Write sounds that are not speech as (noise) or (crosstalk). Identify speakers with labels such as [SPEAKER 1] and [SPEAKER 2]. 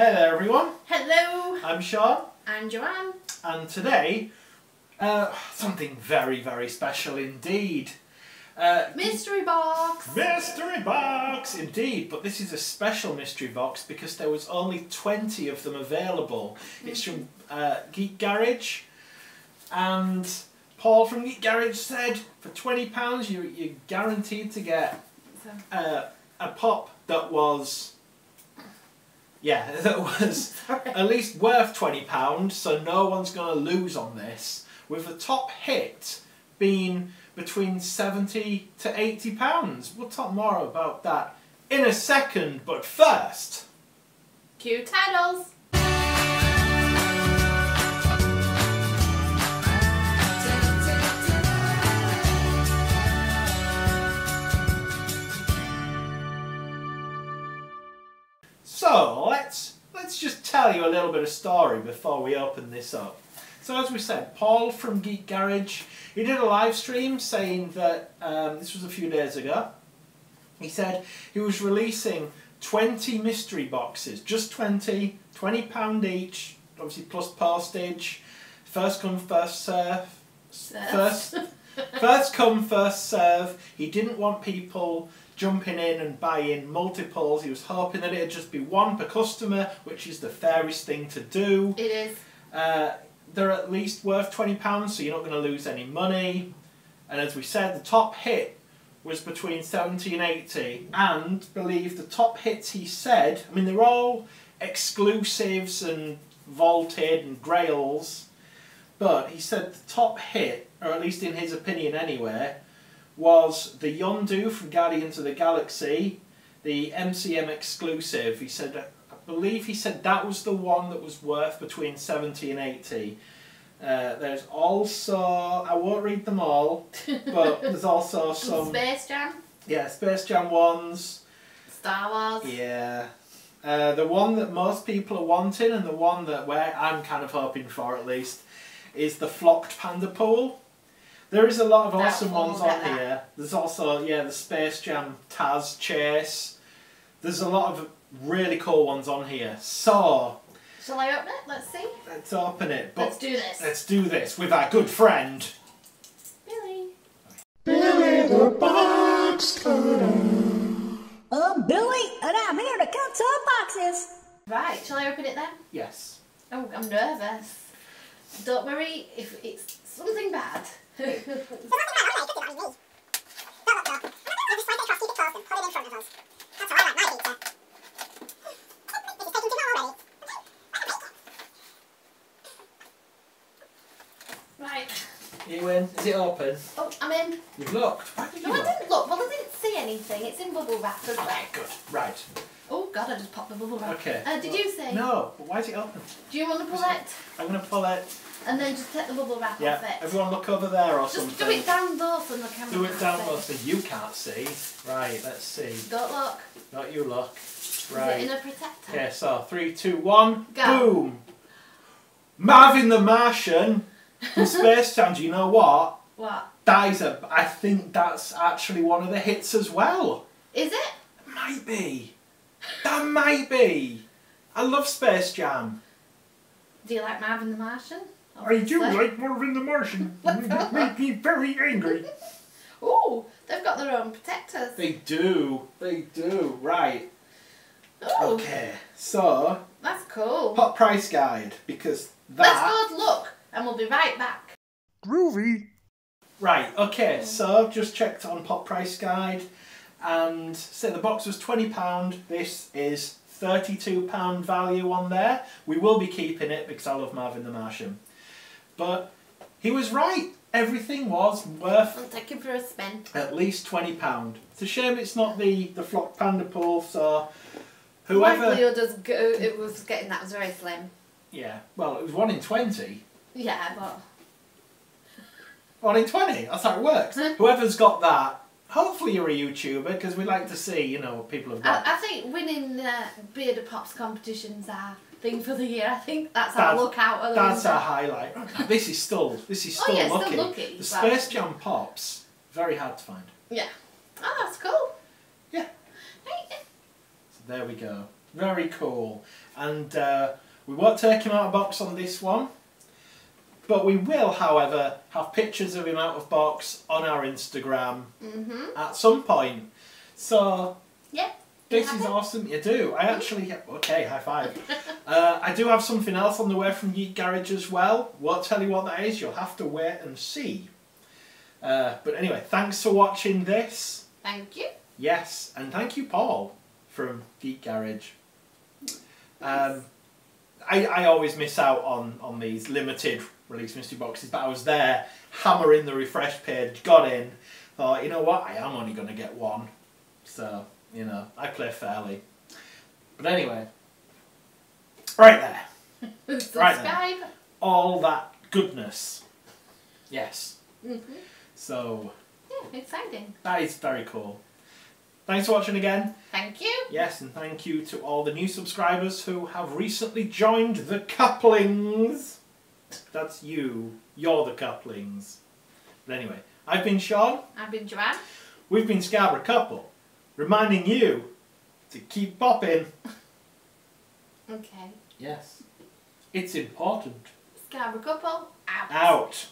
[SPEAKER 1] Hey there everyone,
[SPEAKER 2] Hello,
[SPEAKER 1] I'm Sean
[SPEAKER 2] I'm Joanne.
[SPEAKER 1] and today uh, something very very special indeed. Uh,
[SPEAKER 2] Mystery box.
[SPEAKER 1] mystery box indeed, but this is a special mystery box because there was only 20 of them available. It's from uh, Geek Garage and Paul from Geek Garage said for £20 you, you're guaranteed to get uh, a pop that was yeah (laughs) that was at least worth twenty pounds, so no one's going to lose on this. With the top hit being between seventy to eighty pounds. We'll talk more about that in a second, but first.
[SPEAKER 2] Cue titles.
[SPEAKER 1] So let's let's just tell you a little bit of story before we open this up. So as we said, Paul from Geek Garage, he did a live stream saying that um, this was a few days ago. He said he was releasing 20 mystery boxes, just 20, 20 pound each, obviously plus postage. First come, first serve. First, first come, first serve. He didn't want people jumping in and buying multiples. He was hoping that it'd just be one per customer, which is the fairest thing to do.
[SPEAKER 2] It is.
[SPEAKER 1] Uh, they're at least worth £20, so you're not going to lose any money. And as we said, the top hit was between 70 and 80. And believe the top hits he said, I mean, they're all exclusives and vaulted and grails. But he said the top hit, or at least in his opinion anyway, was the Yondu from Guardians of the Galaxy, the MCM exclusive. He said, I believe he said that was the one that was worth between 70 and 80. Uh, there's also, I won't read them all, (laughs) but there's also some,
[SPEAKER 2] Space Jam.
[SPEAKER 1] yeah, Space Jam ones,
[SPEAKER 2] Star Wars.
[SPEAKER 1] yeah. Uh, the one that most people are wanting, and the one that where I'm kind of hoping for at least, is the flocked panda pool. There is a lot of awesome ones on
[SPEAKER 2] that.
[SPEAKER 1] here. There's also yeah the Space Jam Taz chase. There's a lot of really cool ones on here. So
[SPEAKER 2] Shall I open it? Let's see.
[SPEAKER 1] let's open it. But
[SPEAKER 2] Let's do this.
[SPEAKER 1] let's do this with our good friend.
[SPEAKER 2] Billy.
[SPEAKER 1] Billy the Box
[SPEAKER 3] I'm um, Billy, and I'm here to count some boxes.
[SPEAKER 2] Right, shall I open it then?
[SPEAKER 1] Yes.
[SPEAKER 2] Oh, I'm nervous. Don't worry if it's something bad. Right.
[SPEAKER 1] You in? Is it open?
[SPEAKER 2] Oh, I'm in.
[SPEAKER 1] You've looked. You
[SPEAKER 2] No, I
[SPEAKER 1] look?
[SPEAKER 2] didn't look. Well, I didn't see anything. It's in bubble wrap as well.
[SPEAKER 1] Okay, good. Right.
[SPEAKER 2] Oh God, I just popped the bubble wrap.
[SPEAKER 1] Okay.
[SPEAKER 2] Uh, did you say?
[SPEAKER 1] No, but why is it open?
[SPEAKER 2] Do you want to pull it
[SPEAKER 1] I'm going to pull it.
[SPEAKER 2] and then just take the bubble wrap
[SPEAKER 1] Yeah,
[SPEAKER 2] off it?
[SPEAKER 1] everyone look over there or
[SPEAKER 2] just
[SPEAKER 1] something.
[SPEAKER 2] do it down low so the camera
[SPEAKER 1] Do it down low so you can't see. Right, let's see.
[SPEAKER 2] Don't look.
[SPEAKER 1] Not you look. Right.
[SPEAKER 2] in a protector?
[SPEAKER 1] Okay, so three, two, one,
[SPEAKER 2] Go.
[SPEAKER 1] boom! Marvin the Martian from (laughs) Space Jam. Do you know what?
[SPEAKER 2] What?
[SPEAKER 1] That is a. I think that's actually one of the hits as well.
[SPEAKER 2] Is it?
[SPEAKER 1] Might be. That might be. I love Space Jam.
[SPEAKER 2] Do you like Marvin the Martian?
[SPEAKER 1] I do like Marvin the Martian. (laughs) It makes me very angry. (laughs)
[SPEAKER 2] Oh, they've got their own protectors.
[SPEAKER 1] They do. They do. Right.
[SPEAKER 2] Oh,
[SPEAKER 1] Okay. So,
[SPEAKER 2] that's cool.
[SPEAKER 1] Pop price guide because that.
[SPEAKER 2] Let's
[SPEAKER 1] that.
[SPEAKER 2] go look, and we'll be right back.
[SPEAKER 1] Groovy. Right. Okay. Mm. So I've just checked on Pop price guide, and so the box was twenty pound. This is thirty-two pound value on there. We will be keeping it because I love Marvin the Martian. But he was right. Everything was worth
[SPEAKER 2] I'll take him for a spin.
[SPEAKER 1] at least twenty pound. It's a shame it's not the the flock panda pool. So whoever,
[SPEAKER 2] us go, it was getting that was very slim.
[SPEAKER 1] yeah. Well, it was one in twenty.
[SPEAKER 2] Yeah, but
[SPEAKER 1] One in twenty. That's how it works. Whoever's got that, hopefully you're a YouTuber because we like to see you know what people have got.
[SPEAKER 2] I, I think winning the uh, Bearded Pops competitions are thing for the year. I think that's our
[SPEAKER 1] That's-
[SPEAKER 2] lookout.
[SPEAKER 1] That's our highlight. this is still this is
[SPEAKER 2] Oh,
[SPEAKER 1] still
[SPEAKER 2] yeah, still
[SPEAKER 1] lucky.
[SPEAKER 2] lucky,
[SPEAKER 1] The Space Jam pops very hard to find.
[SPEAKER 2] Yeah. Oh, that's cool.
[SPEAKER 1] Yeah.
[SPEAKER 2] Hey,
[SPEAKER 1] So there we go. Very cool. and uh, we won't take him out of box on this one. But we will, however, have pictures of him out of box on our Instagram
[SPEAKER 2] Mm-hmm.
[SPEAKER 1] at some point. So
[SPEAKER 2] Yeah.
[SPEAKER 1] this is
[SPEAKER 2] happy?
[SPEAKER 1] awesome. You do. I actually okay. High five. (laughs) uh, I do have something else on the way from Geek Garage as well. Won't tell you what that is. You'll have to wait and see. Uh, but anyway, thanks for watching this.
[SPEAKER 2] Thank you.
[SPEAKER 1] Yes, and thank you, Paul, from Geek Garage. Um, I, I always miss out on, on these limited release mystery boxes, but I was there hammering the refresh page, got in, thought, you know what, I am only going to get one. So, you know, I play fairly. But anyway, (laughs) right there,
[SPEAKER 2] Subscribe.
[SPEAKER 1] all that goodness. Yes.
[SPEAKER 2] Mm-hmm.
[SPEAKER 1] So,
[SPEAKER 2] Yeah, exciting.
[SPEAKER 1] that is very cool. Thanks for watching again.
[SPEAKER 2] Thank you.
[SPEAKER 1] Yes, and thank you to all the new subscribers who have recently joined the couplings. That's you. You're the couplings. But anyway, I've been Sean.
[SPEAKER 2] I've been Joanne.
[SPEAKER 1] We've been Scarborough Couple, reminding you to keep popping. (laughs)
[SPEAKER 2] Okay.
[SPEAKER 1] Yes. It's important.
[SPEAKER 2] Scarborough couple out.
[SPEAKER 1] Out.